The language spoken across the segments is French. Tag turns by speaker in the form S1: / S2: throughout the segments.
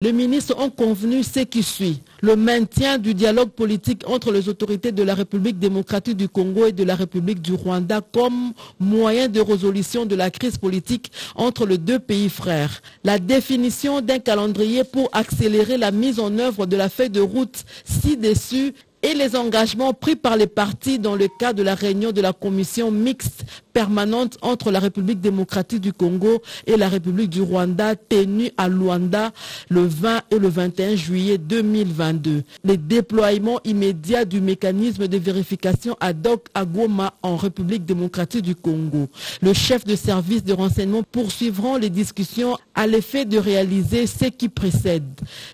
S1: Les ministres ont convenu ce qui suit. Le maintien du dialogue politique entre les autorités de la République démocratique du Congo et de la République du Rwanda comme moyen de résolution de la crise politique entre les deux pays frères. La définition d'un calendrier pour accélérer la mise en œuvre de la feuille de route ci-dessus et les engagements pris par les partis dans le cadre de la réunion de la commission mixte permanente entre la République démocratique du Congo et la République du Rwanda tenue à Luanda le 20 et le 21 juillet 2022. Les déploiements immédiats du mécanisme de vérification ad hoc à Goma en République démocratique du Congo. Le chef de service de renseignement poursuivront les discussions à l'effet de réaliser ce qui précède.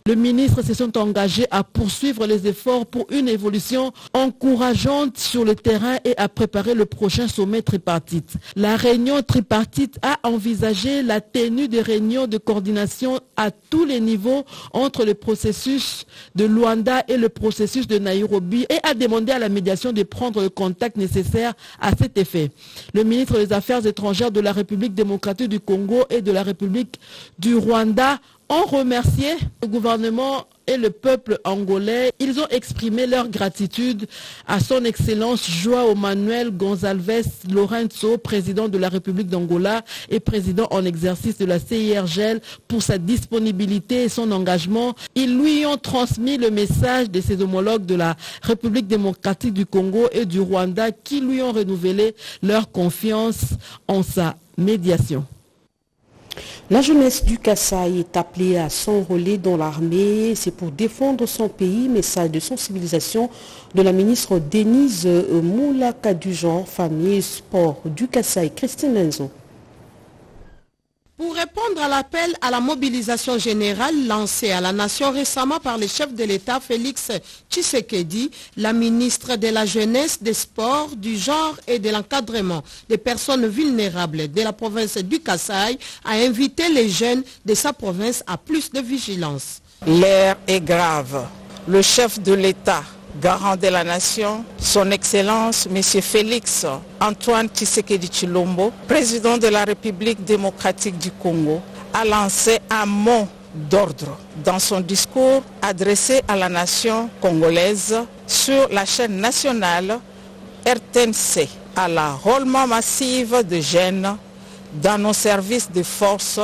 S1: Le ministre se sont engagés à poursuivre les efforts pour une évolution encourageante sur le terrain et à préparer le prochain sommet tripartite. La réunion tripartite a envisagé la tenue de réunions de coordination à tous les niveaux entre le processus de Luanda et le processus de Nairobi et a demandé à la médiation de prendre le contact nécessaire à cet effet. Le ministre des Affaires étrangères de la République démocratique du Congo et de la République du Rwanda ont remercié le gouvernement et le peuple angolais. Ils ont exprimé leur gratitude à son Excellence Joao Manuel Gonzalves Lorenzo, président de la République d'Angola et président en exercice de la CIRGL, pour sa disponibilité et son engagement. Ils lui ont transmis le message de ses homologues de la République démocratique du Congo et du Rwanda qui lui ont renouvelé leur confiance en sa médiation.
S2: La jeunesse du Kassai est appelée à s'enrôler dans l'armée. C'est pour défendre son pays. Message de sensibilisation de la ministre Denise Moulaka du genre, famille, sport du Kassai. Christine Lenzo.
S3: Pour répondre à l'appel à la mobilisation générale lancée à la nation récemment par le chef de l'État Félix Tshisekedi, la ministre de la Jeunesse, des Sports, du Genre et de l'Encadrement des personnes vulnérables de la province du Kassai a invité les jeunes de sa province à plus de vigilance.
S4: L'air est grave. Le chef de l'État garant de la nation, son Excellence M. Félix Antoine Tshisekedi Chilombo, président de la République démocratique du Congo, a lancé un mot d'ordre dans son discours adressé à la nation congolaise sur la chaîne nationale RTNC à l'enrôlement massif de jeunes dans nos services de forces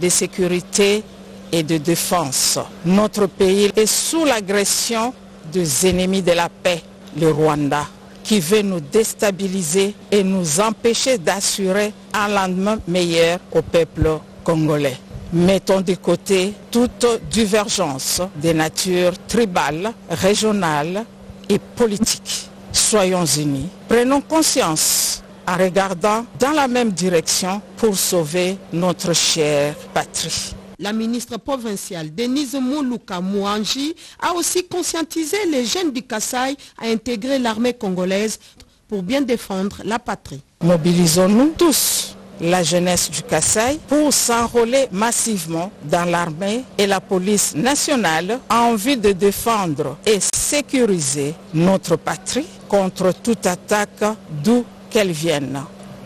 S4: de sécurité et de défense. Notre pays est sous l'agression des ennemis de la paix, le Rwanda, qui veut nous déstabiliser et nous empêcher d'assurer un lendemain meilleur au peuple congolais. Mettons de côté toute divergence de nature tribale, régionale et politique. Soyons unis. Prenons conscience en regardant dans la même direction pour sauver notre chère patrie.
S3: La ministre provinciale Denise Mouluka Mouanji a aussi conscientisé les jeunes du Kassai à intégrer l'armée congolaise pour bien défendre la patrie.
S4: Mobilisons-nous tous la jeunesse du Kassai pour s'enrôler massivement dans l'armée et la police nationale en vue de défendre et sécuriser notre patrie contre toute attaque d'où qu'elle vienne.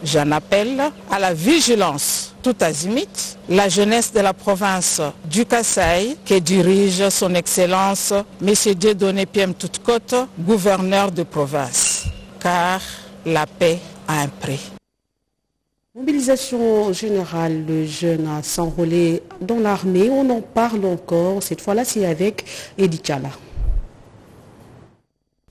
S4: J'en appelle à la vigilance tout azimut, la jeunesse de la province du Kassai que dirige son Excellence M. Dieudonné Piem Toute-Côte, gouverneur de province. Car la paix a un prix.
S2: Mobilisation générale, le jeune à s'enrôler dans l'armée. On en parle encore. Cette fois-là, c'est avec Edi Chala.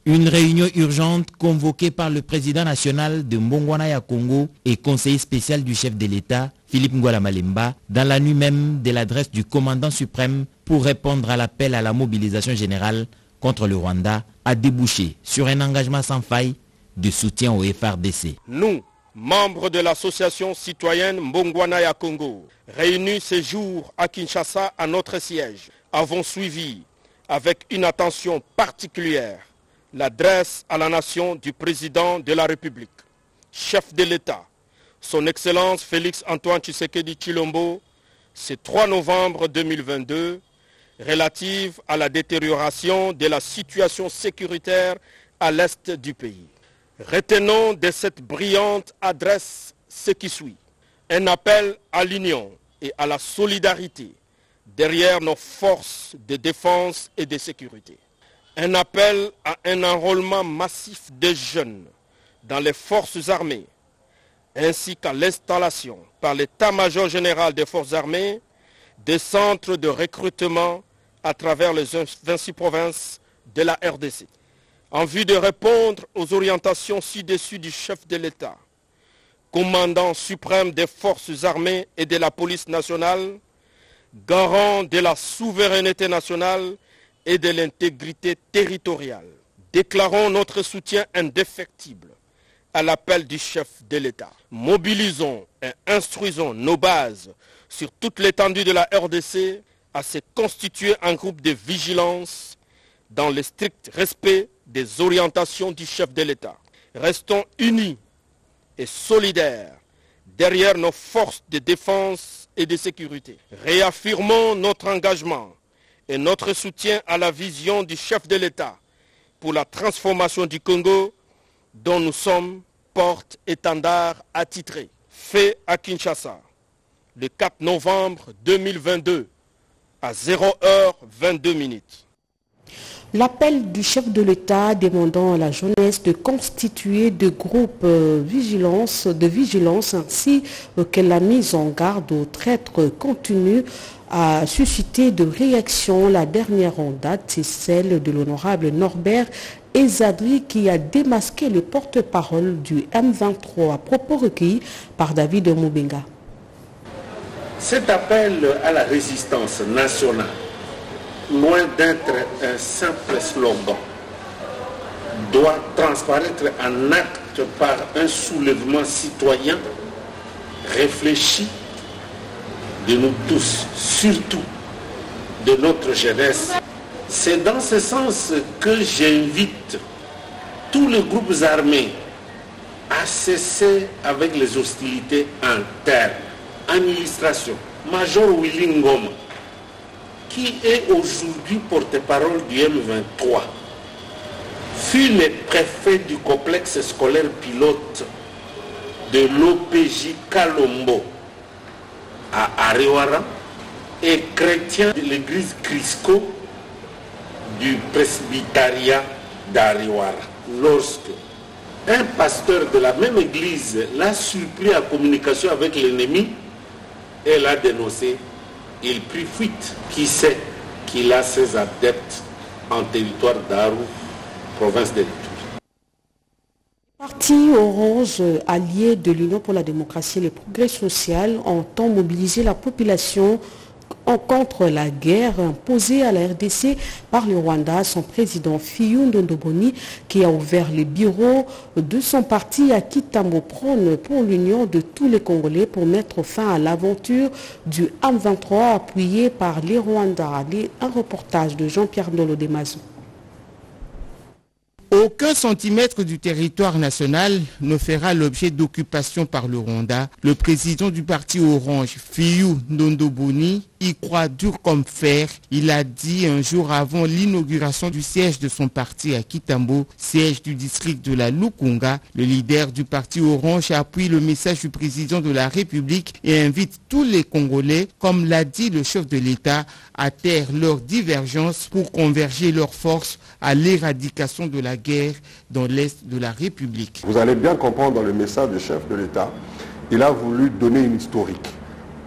S5: Une réunion urgente convoquée par le président national de Mbongwanaya Congo et conseiller spécial du chef de l'État, Philippe Ngwala Malemba, dans la nuit même de l'adresse du commandant suprême pour répondre à l'appel à la mobilisation générale contre le Rwanda, a débouché sur un engagement sans faille de soutien au FRDC.
S6: Nous, membres de l'association citoyenne Mbongwanaya Congo, réunis ce jour à Kinshasa à notre siège, avons suivi avec une attention particulière l'adresse à la nation du président de la République, chef de l'État, son Excellence Félix Antoine Tshisekedi Chilombo, ce 3 novembre 2022, relative à la détérioration de la situation sécuritaire à l'est du pays. Retenons de cette brillante adresse ce qui suit. Un appel à l'union et à la solidarité derrière nos forces de défense et de sécurité. Un appel à un enrôlement massif de jeunes dans les forces armées, ainsi qu'à l'installation par l'état-major général des forces armées des centres de recrutement à travers les 26 provinces de la RDC. En vue de répondre aux orientations ci-dessus du chef de l'État, commandant suprême des forces armées et de la police nationale, garant de la souveraineté nationale et de l'intégrité territoriale. Déclarons notre soutien indéfectible à l'appel du chef de l'État. Mobilisons et instruisons nos bases sur toute l'étendue de la RDC à se constituer un groupe de vigilance dans le strict respect des orientations du chef de l'État. Restons unis et solidaires derrière nos forces de défense et de sécurité. Réaffirmons notre engagement et notre soutien à la vision du chef de l'État pour la transformation du Congo dont nous sommes porte-étendard attitré. Fait à Kinshasa le 4 novembre 2022 à 0h22 minutes.
S2: L'appel du chef de l'État demandant à la jeunesse de constituer des groupes euh, vigilance, de vigilance ainsi que la mise en garde aux traîtres continue a suscité de réactions. La dernière en date, c'est celle de l'honorable Norbert Ezadri qui a démasqué le porte-parole du M23 à propos recueillis par David Moubenga.
S7: Cet appel à la résistance nationale loin d'être un simple slogan, doit transparaître en acte par un soulèvement citoyen réfléchi de nous tous, surtout de notre jeunesse. C'est dans ce sens que j'invite tous les groupes armés à cesser avec les hostilités internes. Administration, Major Willy Ngoma, qui est aujourd'hui porte-parole du M23, fut le préfet du complexe scolaire pilote de l'OPJ Kalombo à Ariwara et chrétien de l'église Crisco du presbytariat d'Ariwara. Lorsque un pasteur de la même église l'a surpris en communication avec l'ennemi et l'a dénoncé il prit fuite. Qui sait qu'il a ses adeptes en territoire d'Aru, province de
S2: Parti Orange, allié de l'Union pour la démocratie et le progrès social, entend mobiliser la population contre la guerre imposée à la RDC par le Rwanda, son président Fiyou Ndondoboni, qui a ouvert les bureaux de son parti à Kitambo prône pour l'union de tous les Congolais pour mettre fin à l'aventure du M23 appuyé par les Rwandais. Un reportage de Jean-Pierre Ndolo Demazou.
S8: Aucun centimètre du territoire national ne fera l'objet d'occupation par le Rwanda. Le président du parti Orange, Fiyou Ndondoboni, y croit dur comme fer. Il a dit un jour avant l'inauguration du siège de son parti à Kitambo, siège du district de la Lukunga. Le leader du parti Orange appuie le message du président de la République et invite tous les Congolais, comme l'a dit le chef de l'État, à taire leurs divergences pour converger leurs forces à l'éradication de la guerre dans l'Est de la République.
S9: Vous allez bien comprendre dans le message du chef de l'État, il a voulu donner une historique.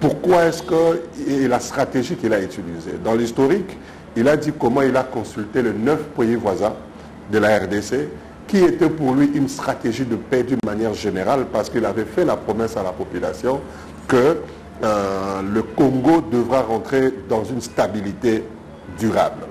S9: Pourquoi est-ce que et la stratégie qu'il a utilisée Dans l'historique, il a dit comment il a consulté les neuf pays voisins de la RDC, qui était pour lui une stratégie de paix d'une manière générale, parce qu'il avait fait la promesse à la population que euh, le Congo devra rentrer dans une stabilité durable.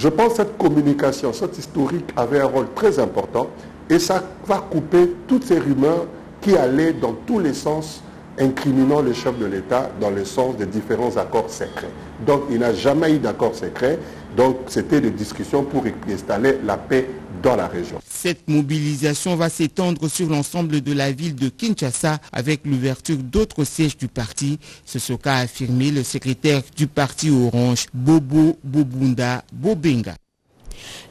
S9: Je pense que cette communication, cette historique avait un rôle très important et ça va couper toutes ces rumeurs qui allaient dans tous les sens incriminant le chef de l'État dans le sens des différents accords secrets. Donc il n'a jamais eu d'accord secret, donc c'était des discussions pour installer la paix dans la région.
S8: Cette mobilisation va s'étendre sur l'ensemble de la ville de Kinshasa avec l'ouverture d'autres sièges du parti. C'est ce qu'a affirmé le secrétaire du parti Orange, Bobo Bobunda Bobenga.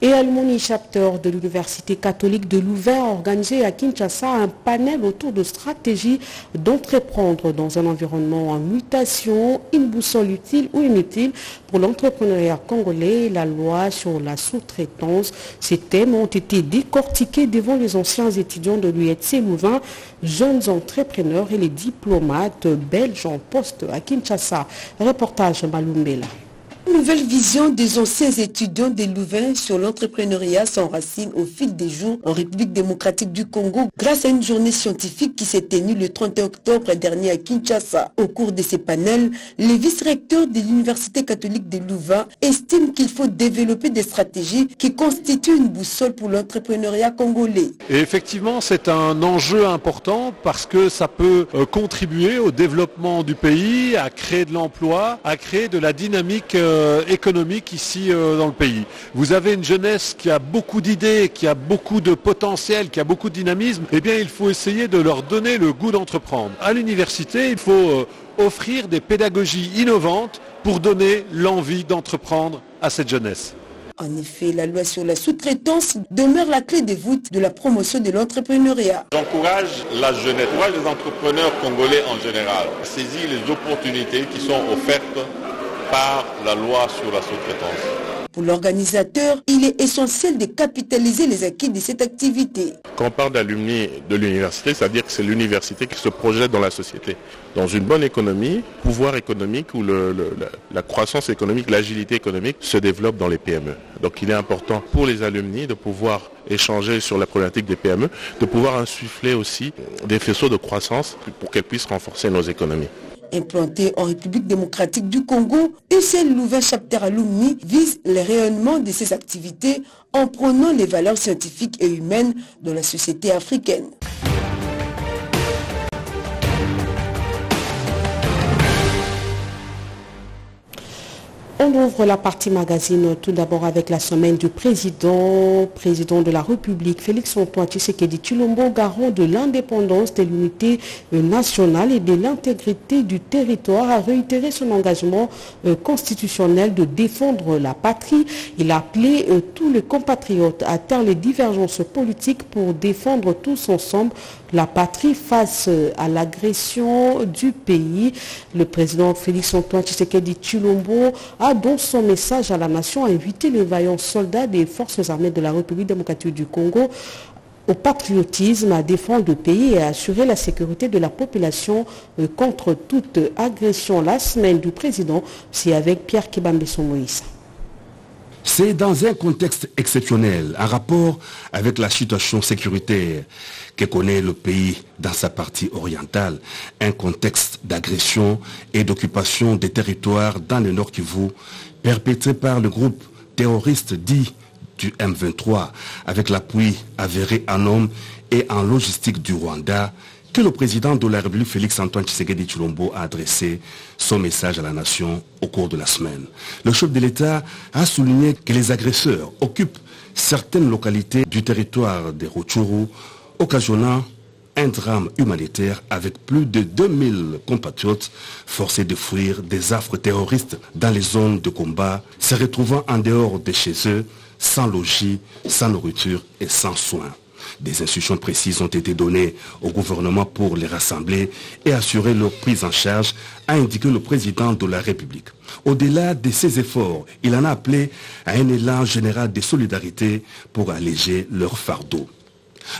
S2: Et Almoni Chapter de l'Université catholique de Louvain a organisé à Kinshasa un panel autour de stratégies d'entreprendre dans un environnement en mutation, une boussole utile ou inutile pour l'entrepreneuriat congolais la loi sur la sous-traitance. Ces thèmes ont été décortiqués devant les anciens étudiants de l'UETC Louvain, jeunes entrepreneurs et les diplomates belges en poste à Kinshasa. Reportage Malumbela.
S10: Nouvelle vision des anciens étudiants de Louvain sur l'entrepreneuriat s'enracine au fil des jours en République démocratique du Congo grâce à une journée scientifique qui s'est tenue le 31 octobre dernier à Kinshasa. Au cours de ces panels, les vice-recteurs de l'Université catholique de Louvain estiment qu'il faut développer des stratégies qui constituent une boussole pour l'entrepreneuriat congolais.
S11: Effectivement, c'est un enjeu important parce que ça peut euh, contribuer au développement du pays, à créer de l'emploi, à créer de la dynamique euh, économique ici euh, dans le pays. Vous avez une jeunesse qui a beaucoup d'idées, qui a beaucoup de potentiel, qui a beaucoup de dynamisme. Eh bien, il faut essayer de leur donner le goût d'entreprendre. À l'université, il faut euh, offrir des pédagogies innovantes pour donner l'envie d'entreprendre à cette jeunesse.
S10: En effet, la loi sur la sous-traitance demeure la clé de voûte de la promotion de l'entrepreneuriat.
S12: J'encourage la jeunesse, j'encourage les entrepreneurs congolais en général à saisir les opportunités qui sont offertes par la loi sur la sous-traitance.
S10: Pour l'organisateur, il est essentiel de capitaliser les acquis de cette activité.
S12: Quand on parle d'alumni de l'université, c'est-à-dire que c'est l'université qui se projette dans la société. Dans une bonne économie, pouvoir économique ou le, la, la, croissance économique, l'agilité économique se développe dans les PME. Donc il est important pour les alumni de pouvoir échanger sur la problématique des PME, de pouvoir insuffler aussi des faisceaux de croissance pour qu'elles puissent renforcer nos économies.
S10: Implanté en République démocratique du Congo, UCL Louvain Chapter Alumni vise le rayonnement de ses activités en prônant les valeurs scientifiques et humaines de la société africaine.
S2: On ouvre la partie magazine tout d'abord avec la semaine du président, président de la République, Félix-Antoine Tshisekedi Chilombo, garant de l'indépendance, de l'unité nationale et de l'intégrité du territoire, a réitéré son engagement euh, constitutionnel de défendre la patrie. Il a appelé euh, tous les compatriotes à taire les divergences politiques pour défendre tous ensemble la patrie face à l'agression du pays. Le président Félix-Antoine Tshisekedi Chilombo a dans son message à la nation invité les vaillants soldats des forces armées de la République démocratique du Congo au patriotisme, à défendre le pays et à assurer la sécurité de la population contre toute agression. La semaine du président, c'est avec Pierre Kibambeson Moïse.
S13: C'est dans un contexte exceptionnel, en rapport avec la situation sécuritaire que connaît le pays dans sa partie orientale, un contexte d'agression et d'occupation des territoires dans le Nord Kivu, perpétré par le groupe terroriste dit du M23, avec l'appui avéré en hommes et en logistique du Rwanda, que le président de la République Félix-Antoine Tshisekedi Chulombo a adressé son message à la nation au cours de la semaine. Le chef de l'État a souligné que les agresseurs occupent certaines localités du territoire des Rutshuru, occasionnant un drame humanitaire avec plus de 2000 compatriotes forcés de fuir des affres terroristes dans les zones de combat, se retrouvant en dehors de chez eux, sans logis, sans nourriture et sans soins. Des instructions précises ont été données au gouvernement pour les rassembler et assurer leur prise en charge, a indiqué le président de la République. Au-delà de ces efforts, il en a appelé à un élan général de solidarité pour alléger leur fardeau.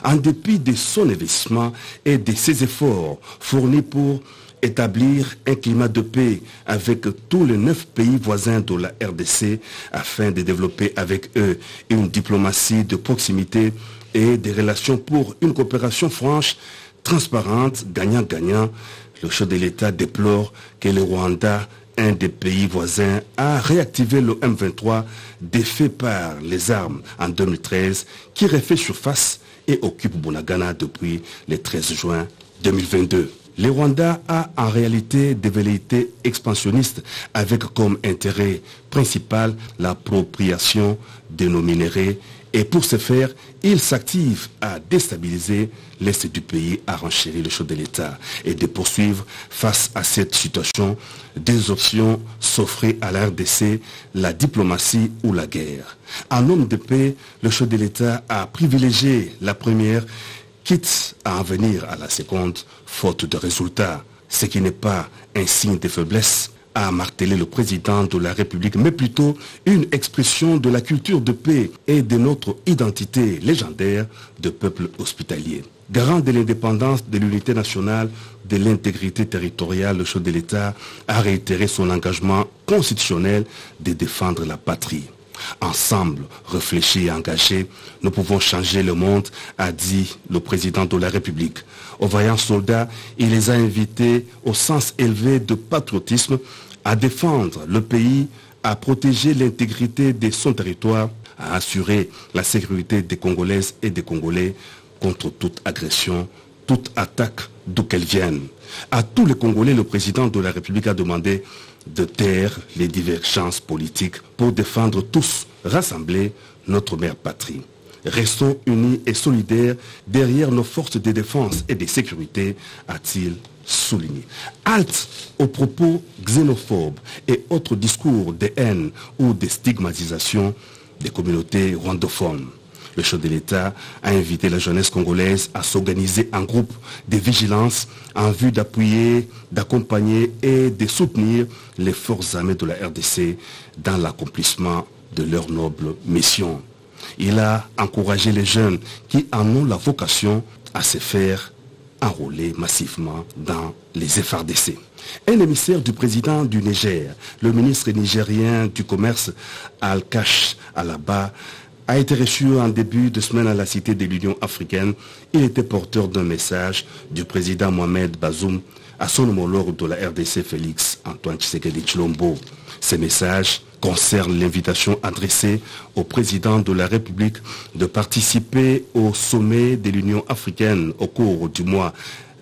S13: En dépit de son investissement et de ses efforts fournis pour établir un climat de paix avec tous les neuf pays voisins de la RDC afin de développer avec eux une diplomatie de proximité et des relations pour une coopération franche, transparente, gagnant-gagnant. Le chef de l'État déplore que le Rwanda, un des pays voisins, a réactivé le M23 défait par les armes en 2013 qui refait surface et occupe Bunagana depuis le 13 juin 2022. Le Rwanda a en réalité des velléités expansionnistes avec comme intérêt principal l'appropriation de nos minéraux et pour ce faire, il s'active à déstabiliser l'Est du pays, à renchérir le choix de l'État et de poursuivre face à cette situation des options s'offraient à la RDC, la diplomatie ou la guerre. En homme de paix, le choix de l'État a privilégié la première, quitte à en venir à la seconde, faute de résultats, ce qui n'est pas un signe de faiblesse a martelé le président de la République, mais plutôt une expression de la culture de paix et de notre identité légendaire de peuple hospitalier. Garant de l'indépendance, de l'unité nationale, de l'intégrité territoriale, le chef de l'État a réitéré son engagement constitutionnel de défendre la patrie. Ensemble, réfléchis et engagés, nous pouvons changer le monde, a dit le président de la République. Aux vaillants soldats, il les a invités au sens élevé de patriotisme à défendre le pays, à protéger l'intégrité de son territoire, à assurer la sécurité des Congolaises et des Congolais contre toute agression, toute attaque d'où qu'elle vienne. À tous les Congolais, le président de la République a demandé de taire les divergences politiques pour défendre tous, rassembler notre mère patrie. Restons unis et solidaires derrière nos forces de défense et de sécurité, a-t-il souligné. Halte aux propos xénophobes et autres discours de haine ou de stigmatisation des communautés rwandophones. Le chef de l'État a invité la jeunesse congolaise à s'organiser en groupe de vigilance en vue d'appuyer, d'accompagner et de soutenir les forces armées de la RDC dans l'accomplissement de leur noble mission. Il a encouragé les jeunes qui en ont la vocation à se faire enrôler massivement dans les FRDC. Un émissaire du président du Niger, le ministre nigérien du Commerce Al-Kash Alaba, a été reçu en début de semaine à la Cité de l'Union africaine. Il était porteur d'un message du président Mohamed Bazoum à son homologue de la RDC Félix Antoine Tshisekedi Chilombo. Ces messages concernent l'invitation adressée au président de la République de participer au sommet de l'Union africaine au cours du mois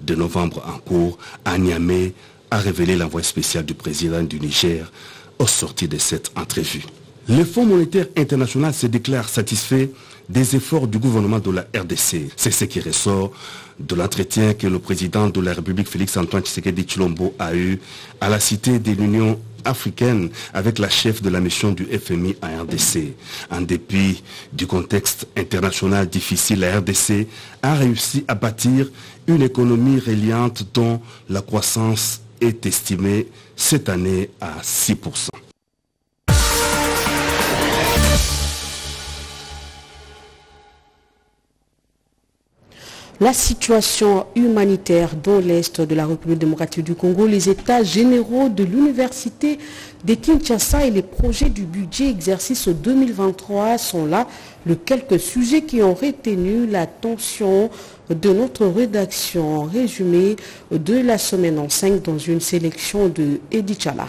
S13: de novembre en cours à Niamey, a révélé l'envoi spécial du président du Niger au sorti de cette entrevue. Le Fonds monétaire international se déclare satisfait des efforts du gouvernement de la RDC. C'est ce qui ressort de l'entretien que le président de la République Félix Antoine Tshisekedi Chilombo a eu à la Cité de l'Union africaine avec la chef de la mission du FMI à RDC. En dépit du contexte international difficile, la RDC a réussi à bâtir une économie reliante dont la croissance est estimée cette année à 6%.
S2: La situation humanitaire dans l'Est de la République démocratique du Congo, les états généraux de l'Université de Kinshasa et les projets du budget exercice 2023 sont là. Les quelques sujets qui ont retenu l'attention de notre rédaction résumée de la semaine en 5 dans une sélection de Edith Chala.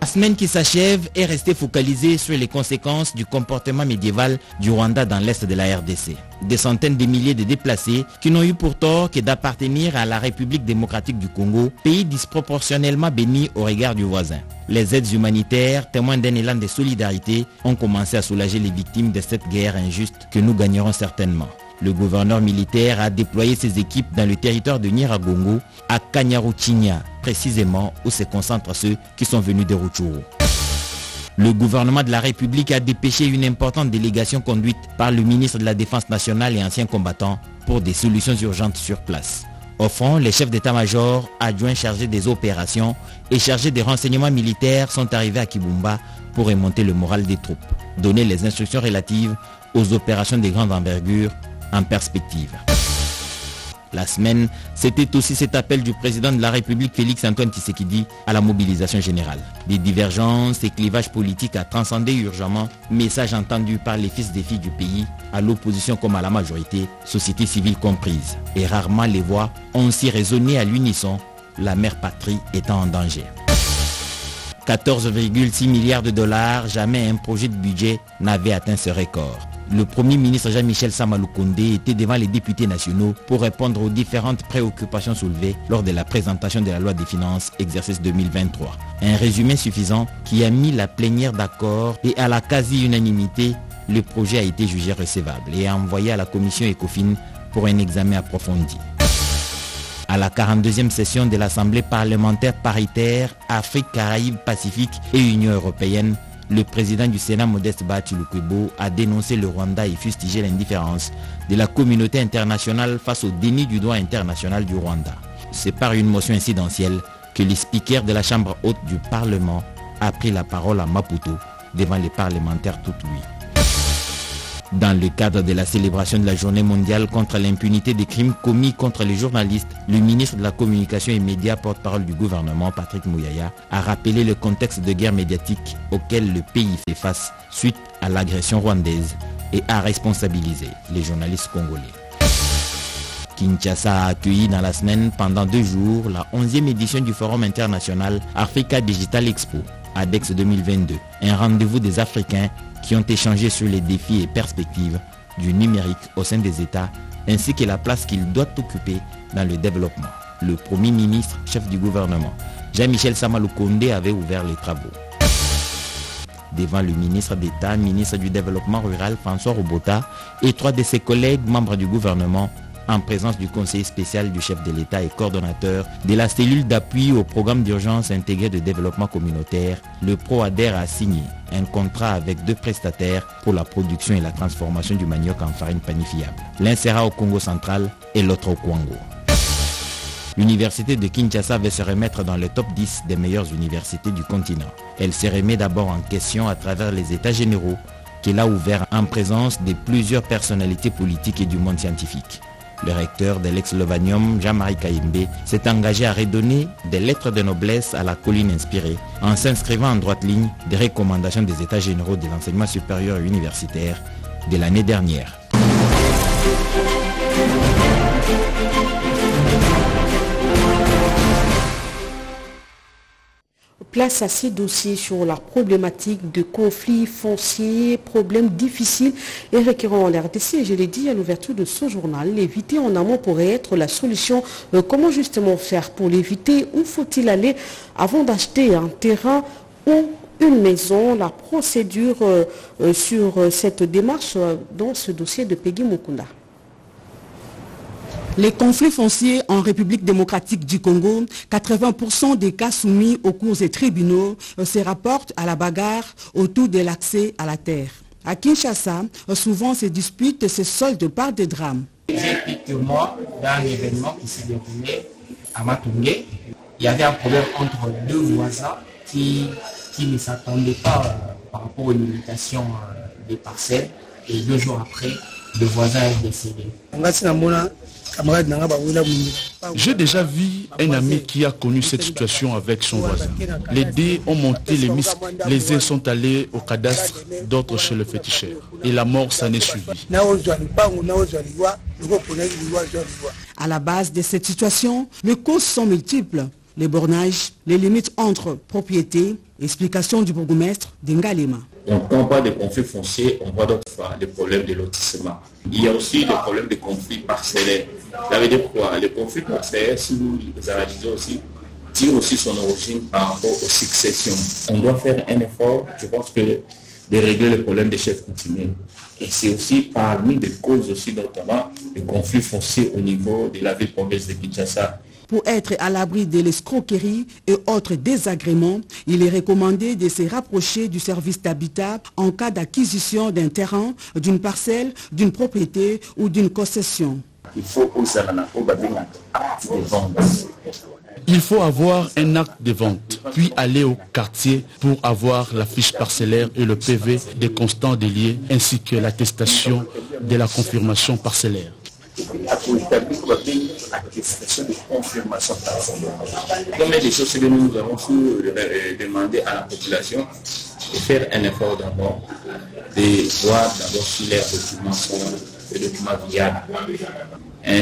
S5: La semaine qui s'achève est restée focalisée sur les conséquences du comportement médiéval du Rwanda dans l'est de la RDC. Des centaines de milliers de déplacés qui n'ont eu pour tort que d'appartenir à la République démocratique du Congo, pays disproportionnellement béni au regard du voisin. Les aides humanitaires, témoins d'un élan de solidarité, ont commencé à soulager les victimes de cette guerre injuste que nous gagnerons certainement. Le gouverneur militaire a déployé ses équipes dans le territoire de Niragongo, à Kanyaruchinya, précisément où se concentrent ceux qui sont venus de Rutshuru. Le gouvernement de la République a dépêché une importante délégation conduite par le ministre de la Défense nationale et ancien combattant pour des solutions urgentes sur place. Au front, les chefs d'état-major, adjoints chargés des opérations et chargés des renseignements militaires sont arrivés à Kibumba pour remonter le moral des troupes, donner les instructions relatives aux opérations de grande envergure en perspective. La semaine, c'était aussi cet appel du président de la République Félix Antoine Tshisekedi à la mobilisation générale. Des divergences et clivages politiques à transcender urgemment, message entendu par les fils des filles du pays, à l'opposition comme à la majorité, société civile comprise. Et rarement les voix ont aussi résonné à l'unisson, la mère patrie étant en danger. 14,6 milliards de dollars, jamais un projet de budget n'avait atteint ce record. Le Premier ministre Jean-Michel Samaloukonde était devant les députés nationaux pour répondre aux différentes préoccupations soulevées lors de la présentation de la loi des finances exercice 2023. Un résumé suffisant qui a mis la plénière d'accord et à la quasi-unanimité, le projet a été jugé recevable et envoyé à la commission ECOFIN pour un examen approfondi à la 42e session de l'Assemblée parlementaire paritaire Afrique, Caraïbes, Pacifique et Union européenne, le président du Sénat Modeste Lukwebo a dénoncé le Rwanda et fustigé l'indifférence de la communauté internationale face au déni du droit international du Rwanda. C'est par une motion incidentielle que le speaker de la Chambre haute du Parlement a pris la parole à Maputo devant les parlementaires tout lui. Dans le cadre de la célébration de la journée mondiale contre l'impunité des crimes commis contre les journalistes, le ministre de la Communication et Médias, porte-parole du gouvernement, Patrick Mouyaya, a rappelé le contexte de guerre médiatique auquel le pays fait face suite à l'agression rwandaise et a responsabilisé les journalistes congolais. Kinshasa a accueilli dans la semaine pendant deux jours la 11e édition du Forum international Africa Digital Expo, ADEX 2022, un rendez-vous des Africains qui ont échangé sur les défis et perspectives du numérique au sein des États ainsi que la place qu'il doit occuper dans le développement. Le Premier ministre, chef du gouvernement, Jean-Michel Samaloukonde avait ouvert les travaux. Devant le ministre d'État, ministre du Développement rural François Robota et trois de ses collègues membres du gouvernement en présence du conseiller spécial du chef de l'État et coordonnateur de la cellule d'appui au programme d'urgence intégré de développement communautaire, le ProADER a signé un contrat avec deux prestataires pour la production et la transformation du manioc en farine panifiable. L'un sera au Congo central et l'autre au Congo. L'université de Kinshasa va se remettre dans le top 10 des meilleures universités du continent. Elle se remet d'abord en question à travers les états généraux qu'elle a ouverts en présence de plusieurs personnalités politiques et du monde scientifique. Le recteur de l'ex-Lovanium, Jean-Marie Kaimbe, s'est engagé à redonner des lettres de noblesse à la colline inspirée en s'inscrivant en droite ligne des recommandations des États généraux de l'enseignement supérieur et universitaire de l'année dernière.
S2: Place à ces dossiers sur la problématique de conflits fonciers, problèmes difficiles et récurrents en RDC. Je l'ai dit à l'ouverture de ce journal, l'éviter en amont pourrait être la solution. Euh, comment justement faire pour l'éviter? Où faut-il aller avant d'acheter un terrain ou une maison? La procédure euh, euh, sur cette démarche dans ce dossier de Peggy Mukunda.
S14: Les conflits fonciers en République démocratique du Congo, 80% des cas soumis aux cours et tribunaux euh, se rapportent à la bagarre autour de l'accès à la terre. À Kinshasa, euh, souvent ces disputes se soldent par des drames.
S15: J'ai moi dans l'événement qui s'est déroulé à Matungé. Il y avait un problème entre deux voisins qui, qui ne s'attendaient pas euh, par rapport aux limitations des parcelles. Et deux jours après, le voisin est décédé.
S16: J'ai déjà vu un ami qui a connu cette situation avec son voisin. Les deux ont monté les misques. Les uns sont allés au cadastre, d'autres chez le féticheur. Et la mort s'en est suivie.
S14: À la base de cette situation, les causes sont multiples. Les bornages, les limites entre propriétés, explication du bourgmestre d'Ingalema.
S17: Donc, quand on parle de conflits fonciers, on voit d'autres fois les problèmes de lotissement. Il y a aussi le problème des conflits parcellaires. Ça veut dire quoi Les conflits parcellaires, si vous les analysez aussi, tirent aussi son origine par rapport aux successions. On doit faire un effort, je pense de régler le problème des chefs coutumiers. Et c'est aussi parmi les causes aussi, notamment, des conflits fonciers au niveau de la ville province de Kinshasa
S14: pour être à l'abri de l'escroquerie et autres désagréments, il est recommandé de se rapprocher du service d'habitat en cas d'acquisition d'un terrain, d'une parcelle, d'une propriété ou d'une concession.
S17: Il faut
S16: il faut avoir un acte de vente, puis aller au quartier pour avoir la fiche parcellaire et le PV des constants déliés, ainsi que l'attestation de la confirmation parcellaire.
S17: Comme des choses que nous avons euh, demandé à la population de faire un effort d'abord, de voir d'abord si les documents sont des documents viables.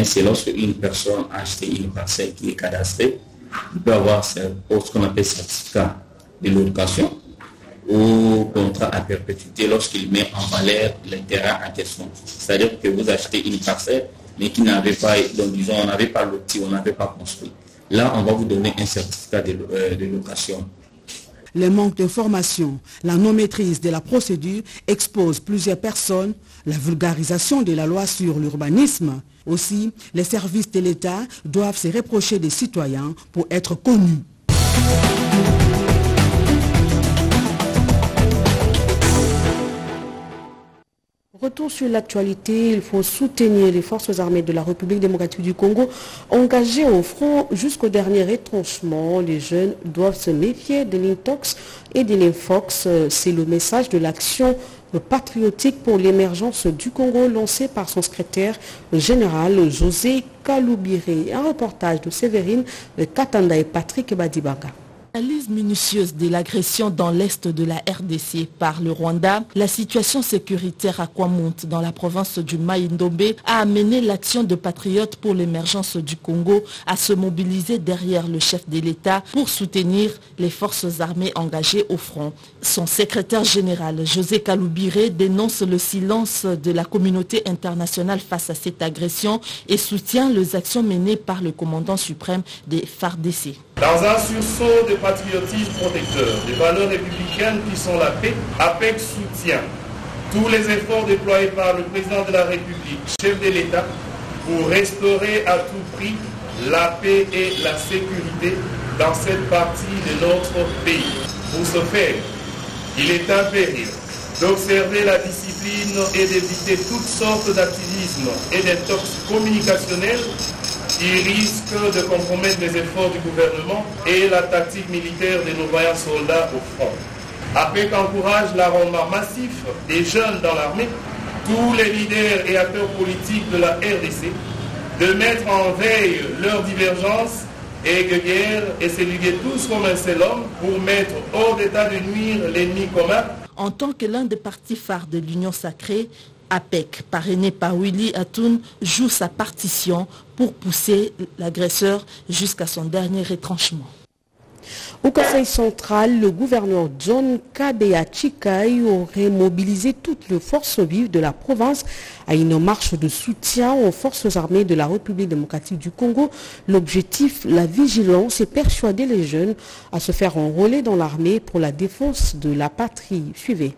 S17: c'est lorsque une personne a acheté une parcelle qui est cadastrée, il peut avoir ce qu'on appelle certificat de l'éducation au contrat à perpétuité lorsqu'il met en valeur les terrains en question. C'est-à-dire que vous achetez une parcelle, mais qui n'avait pas, donc disons, on n'avait pas loti, on n'avait pas construit. Là, on va vous donner un certificat de, euh, de location.
S14: Le manque de formation, la non-maîtrise de la procédure exposent plusieurs personnes, la vulgarisation de la loi sur l'urbanisme. Aussi, les services de l'État doivent se reprocher des citoyens pour être connus.
S2: Retour sur l'actualité, il faut soutenir les forces armées de la République démocratique du Congo engagées au front jusqu'au dernier retranchement. Les jeunes doivent se méfier de l'Intox et de l'Infox. C'est le message de l'action patriotique pour l'émergence du Congo lancé par son secrétaire général José Kaloubiré. Un reportage de Séverine Katanda et Patrick Badibanga.
S1: Analyse minutieuse de l'agression dans l'est de la RDC par le Rwanda, la situation sécuritaire à Kwamonte dans la province du Maïndombe a amené l'action de patriotes pour l'émergence du Congo à se mobiliser derrière le chef de l'État pour soutenir les forces armées engagées au front. Son secrétaire général, José Kaloubiré, dénonce le silence de la communauté internationale face à cette agression et soutient les actions menées par le commandant suprême des FARDC.
S18: Dans un sursaut de patriotisme protecteur, des valeurs républicaines qui sont la paix, APEC soutient tous les efforts déployés par le président de la République, chef de l'État, pour restaurer à tout prix la paix et la sécurité dans cette partie de notre pays. Pour ce faire, il est impérieux d'observer la discipline et d'éviter toutes sortes d'activismes et d'intox communicationnels qui risquent de compromettre les efforts du gouvernement et la tactique militaire de nos vaillants soldats au front. APEC encourage l'arrondement massif des jeunes dans l'armée, tous les leaders et acteurs politiques de la RDC, de mettre en veille leurs divergences et guerre et se liguer tous comme un seul homme pour mettre hors d'état de nuire l'ennemi commun.
S1: En tant que l'un des partis phares de l'Union sacrée, APEC, parrainé par Willy Atoun, joue sa partition pour pousser l'agresseur jusqu'à son dernier retranchement.
S2: Au Conseil central, le gouverneur John Kabea Chikai aurait mobilisé toutes les forces vives de la province à une marche de soutien aux forces armées de la République démocratique du Congo. L'objectif, la vigilance et persuader les jeunes à se faire enrôler dans l'armée pour la défense de la patrie. Suivez.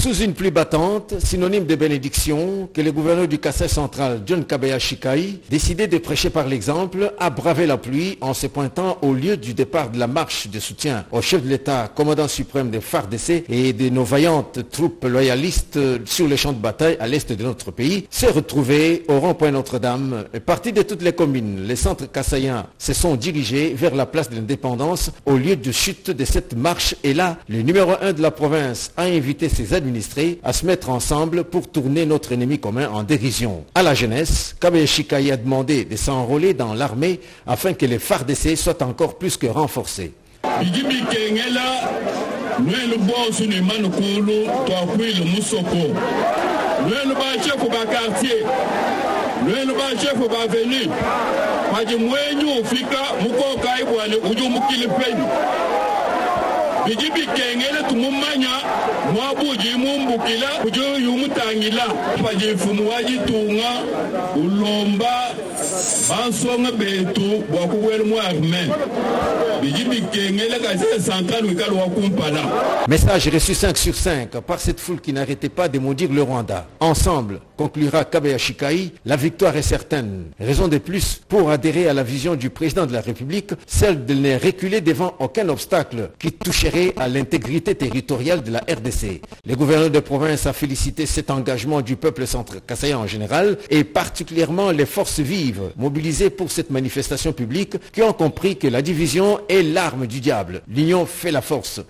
S19: Sous une pluie battante, synonyme de bénédiction, que le gouverneur du Kassai central, John Kabeya Shikai, décidé de prêcher par l'exemple, a bravé la pluie en se pointant au lieu du départ de la marche de soutien au chef de l'État, commandant suprême des FARDC et de nos vaillantes troupes loyalistes sur les champs de bataille à l'est de notre pays, s'est retrouvé au rond-point Notre-Dame. Partis de toutes les communes, les centres kassaïens se sont dirigés vers la place de l'indépendance au lieu de chute de cette marche. Et là, le numéro un de la province a invité ses à se mettre ensemble pour tourner notre ennemi commun en dérision. À la jeunesse, Kabe Shikai a demandé de s'enrôler dans l'armée afin que les FARDC soient encore plus que renforcés. Message reçu 5 sur 5 par cette foule qui n'arrêtait pas de maudire le Rwanda. Ensemble, conclura Kabeya Shikai, la victoire est certaine. Raison de plus pour adhérer à la vision du président de la République, celle de ne reculer devant aucun obstacle qui à l'intégrité territoriale de la RDC. Le gouverneur de province a félicité cet engagement du peuple centre-kassaïen en général et particulièrement les forces vives mobilisées pour cette manifestation publique qui ont compris que la division est l'arme du diable. L'union fait la force.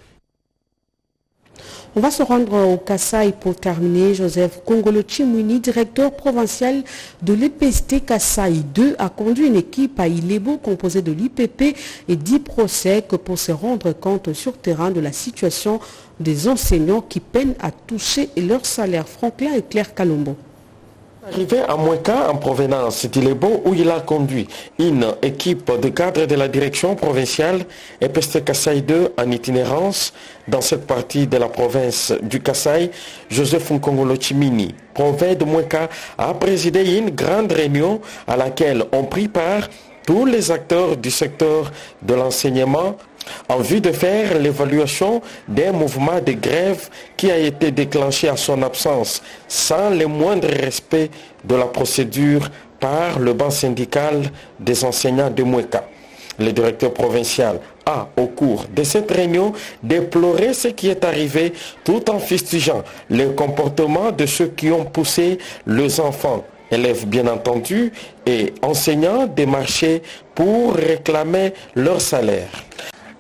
S2: On va se rendre au Kassai pour terminer. Joseph Kongolo Chimwini, directeur provincial de l'EPST Kassai 2, a conduit une équipe à Ilebo composée de l'IPP et d'IPROSEC pour se rendre compte sur terrain de la situation des enseignants qui peinent à toucher leur salaire. Franklin et Claire Calombo.
S20: Arrivé à Moueka en provenance d'Ilebo où il a conduit une équipe de cadres de la direction provinciale et Peste Kassai 2 en itinérance dans cette partie de la province du Kassai, Joseph Nkongolo Chimini, province de Moueka, a présidé une grande réunion à laquelle ont pris part tous les acteurs du secteur de l'enseignement en vue de faire l'évaluation d'un mouvement de grève qui a été déclenché à son absence sans le moindre respect de la procédure par le banc syndical des enseignants de Moueka. Le directeur provincial a, au cours de cette réunion, déploré ce qui est arrivé tout en fustigeant le comportement de ceux qui ont poussé les enfants élèves bien entendu et enseignants des marchés pour réclamer leur salaire.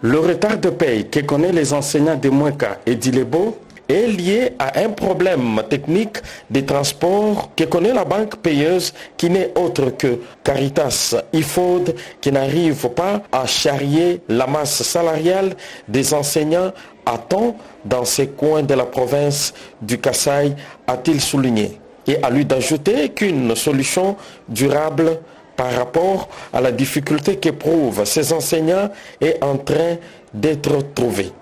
S20: Le retard de paye que connaissent les enseignants de Moueka et d'Ilebo est lié à un problème technique des transports que connaît la banque payeuse qui n'est autre que Caritas IFOD qui n'arrive pas à charrier la masse salariale des enseignants à temps dans ces coins de la province du Kassai, a-t-il souligné. Et à lui d'ajouter qu'une solution durable par rapport à la difficulté qu'éprouvent ces enseignants est en train d'être trouvée.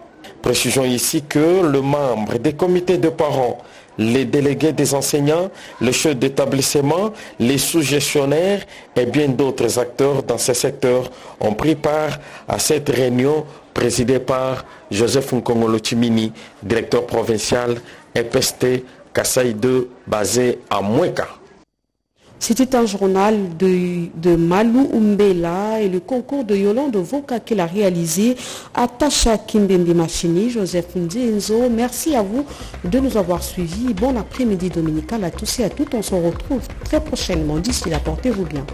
S20: Précisons ici que le membre des comités de parents, les délégués des enseignants, les chefs d'établissement, les sous-gestionnaires et bien d'autres acteurs dans ce secteur ont pris part à cette réunion présidée par Joseph Nkongolo Chimini, directeur provincial EPST Kassai 2 basé à Moueka.
S2: C'était un journal de, Malou Umbela et le concours de Yolande Voka qu'il a réalisé à Tacha Kimbembi Machini, Joseph Ndienzo. Merci à vous de nous avoir suivis. Bon après-midi dominical à tous et à toutes. On se retrouve très prochainement. D'ici là, portez-vous bien.